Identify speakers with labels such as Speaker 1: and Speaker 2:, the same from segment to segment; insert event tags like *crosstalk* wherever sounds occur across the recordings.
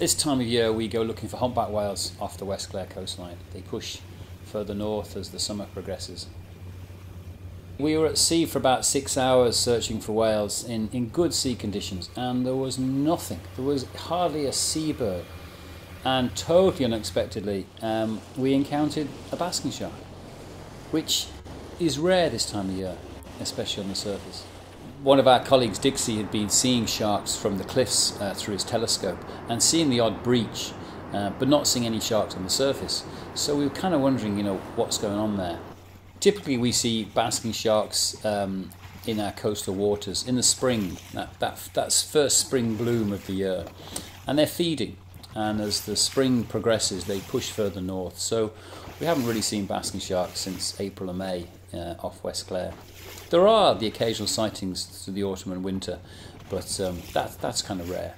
Speaker 1: This time of year, we go looking for humpback whales off the West Clare coastline. They push further north as the summer progresses. We were at sea for about six hours searching for whales in, in good sea conditions, and there was nothing. There was hardly a seabird. And totally unexpectedly, um, we encountered a basking shark, which is rare this time of year, especially on the surface one of our colleagues, Dixie, had been seeing sharks from the cliffs uh, through his telescope and seeing the odd breach, uh, but not seeing any sharks on the surface. So we were kind of wondering, you know, what's going on there. Typically, we see basking sharks um, in our coastal waters in the spring. That, that that's first spring bloom of the year, and they're feeding. And as the spring progresses, they push further north. So we haven't really seen basking sharks since April or May uh, off West Clare. There are the occasional sightings through the autumn and winter, but um, that, that's kind of rare.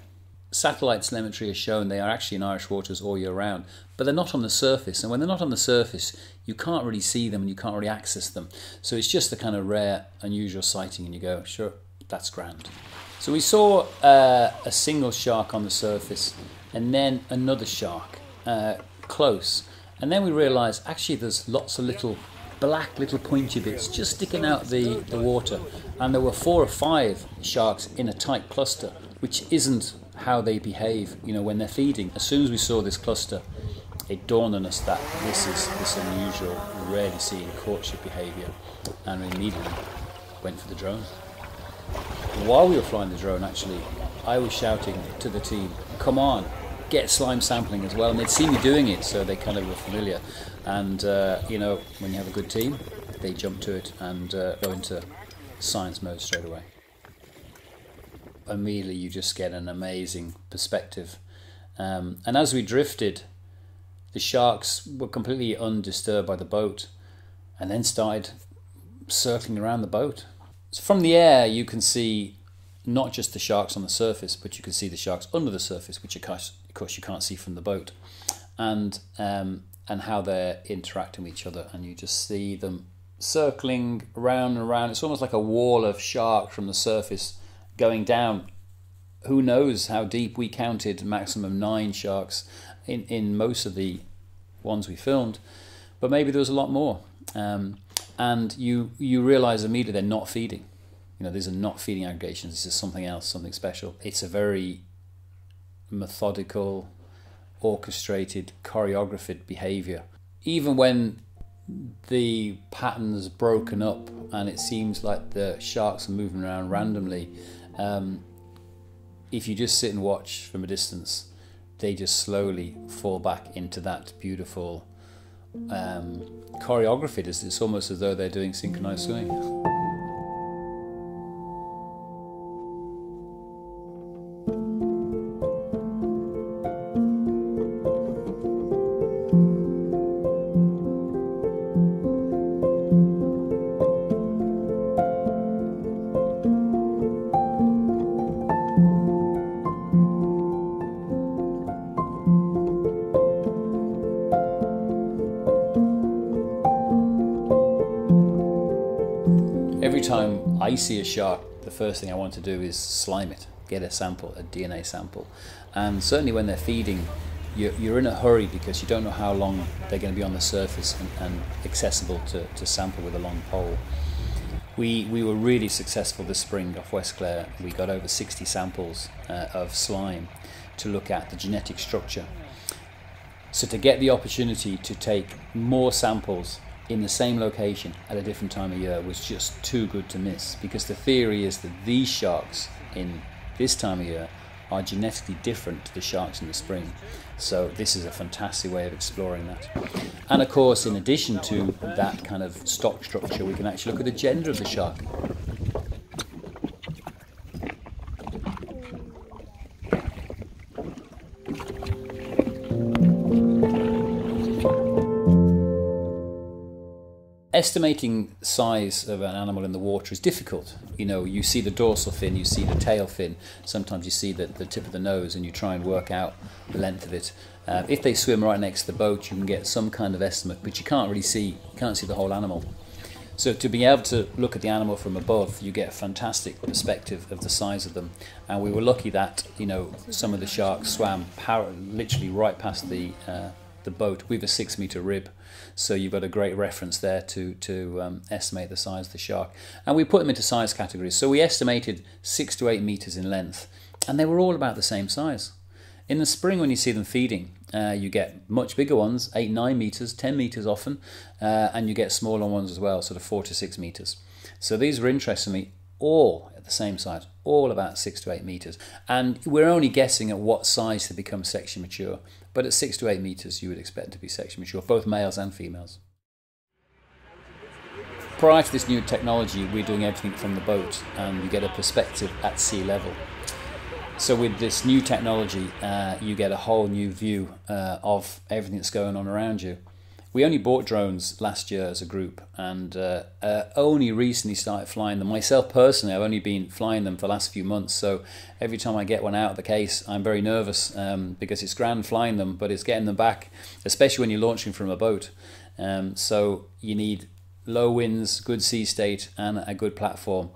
Speaker 1: Satellite telemetry has shown they are actually in Irish waters all year round, but they're not on the surface. And when they're not on the surface, you can't really see them and you can't really access them. So it's just a kind of rare, unusual sighting, and you go, sure, that's grand. So we saw uh, a single shark on the surface and then another shark uh, close. And then we realised actually there's lots of little black little pointy bits just sticking out the, the water. And there were four or five sharks in a tight cluster, which isn't how they behave, you know, when they're feeding. As soon as we saw this cluster, it dawned on us that this is this unusual, rarely seen courtship behaviour, and we immediately went for the drone. While we were flying the drone, actually, I was shouting to the team, "Come on, get slime sampling as well," and they'd seen me doing it, so they kind of were familiar. And uh, you know, when you have a good team, they jump to it and uh, go into science mode straight away. Immediately, you just get an amazing perspective. Um, and as we drifted, the sharks were completely undisturbed by the boat, and then started circling around the boat. So from the air, you can see not just the sharks on the surface, but you can see the sharks under the surface, which course, of course you can't see from the boat. And um, and how they're interacting with each other, and you just see them circling around and around. It's almost like a wall of sharks from the surface going down. Who knows how deep? We counted maximum nine sharks in, in most of the ones we filmed, but maybe there was a lot more. Um, and you you realize immediately they're not feeding. You know, these are not feeding aggregations. This is something else, something special. It's a very methodical, orchestrated, choreographed behavior. Even when the pattern's broken up and it seems like the sharks are moving around randomly, um, if you just sit and watch from a distance, they just slowly fall back into that beautiful um, choreography. It's, it's almost as though they're doing synchronized swimming. *laughs* Every time I see a shark, the first thing I want to do is slime it, get a sample, a DNA sample. And certainly when they're feeding, you're, in a hurry because you don't know how long they're going to be on the surface and, and accessible to, to sample with a long pole. We, we were really successful this spring off West Clare. We got over 60 samples uh, of slime to look at the genetic structure. So to get the opportunity to take more samples in the same location at a different time of year was just too good to miss because the theory is that these sharks in this time of year are genetically different to the sharks in the spring. So this is a fantastic way of exploring that. And of course, in addition to that kind of stock structure, we can actually look at the gender of the shark. Estimating size of an animal in the water is difficult. You know, you see the dorsal fin, you see the tail fin, sometimes you see the, the tip of the nose, and you try and work out the length of it. Uh, if they swim right next to the boat, you can get some kind of estimate, but you can't really see, you can't see the whole animal. So to be able to look at the animal from above, you get a fantastic perspective of the size of them. And we were lucky that you know some of the sharks swam literally right past the uh, the boat with a six meter rib. So you've got a great reference there to to um, estimate the size of the shark. And we put them into size categories. So we estimated six to eight meters in length, and they were all about the same size. In the spring, when you see them feeding, uh, you get much bigger ones, 8, 9 meters, 10 meters often, uh, and you get smaller ones as well, sort of 4 to 6 meters. So these were interestingly all at the same size, all about 6 to 8 meters. And we're only guessing at what size they become sexually mature, but at 6 to 8 meters, you would expect to be sexually mature, both males and females. Prior to this new technology, we're doing everything from the boat, and you get a perspective at sea level. So with this new technology, uh, you get a whole new view uh, of everything that's going on around you. We only bought drones last year as a group, and uh, uh, only recently started flying them. Myself personally, I've only been flying them for the last few months. So every time I get one out of the case, I'm very nervous um, because it's grand flying them, but it's getting them back, especially when you're launching from a boat. Um, so you need low winds, good sea state, and a good platform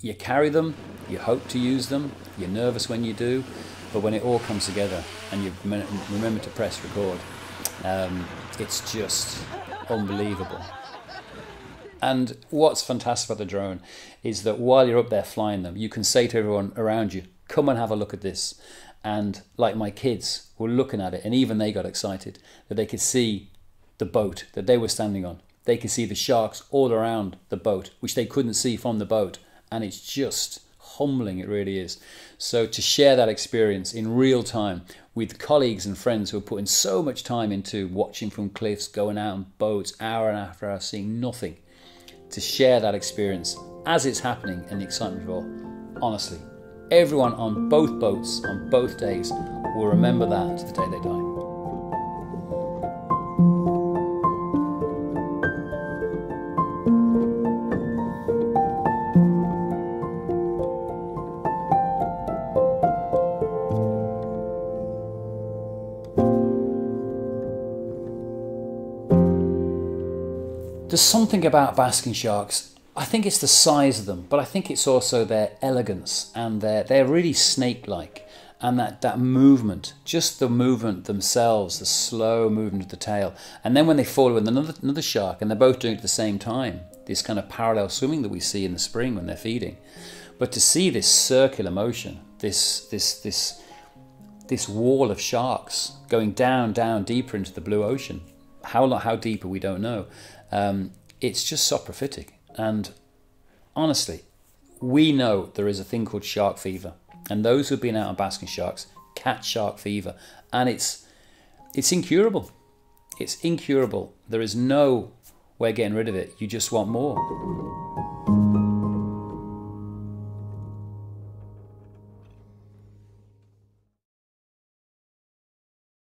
Speaker 1: you carry them, you hope to use them, you're nervous when you do, but when it all comes together and you remember to press record, um, it's just unbelievable. And what's fantastic about the drone is that while you're up there flying them, you can say to everyone around you, come and have a look at this. And like my kids were looking at it, and even they got excited that they could see the boat that they were standing on. They could see the sharks all around the boat, which they couldn't see from the boat and it's just humbling it really is. So to share that experience in real time with colleagues and friends who are putting so much time into watching from cliffs going out on boats hour and after hour seeing nothing to share that experience as it's happening and the excitement of all honestly everyone on both boats on both days will remember that to the day they die There's something about basking sharks. I think it's the size of them, but I think it's also their elegance and their they're really snake-like and that, that movement, just the movement themselves, the slow movement of the tail. And then when they fall with another, another shark and they're both doing it at the same time, this kind of parallel swimming that we see in the spring when they're feeding. But to see this circular motion, this, this, this, this wall of sharks going down, down deeper into the blue ocean, how, how deeper we don't know, um, it's just so prophetic. And honestly, we know there is a thing called shark fever, and those who've been out on basking sharks catch shark fever, and it's it's incurable. It's incurable. There is no way of getting rid of it. You just want more.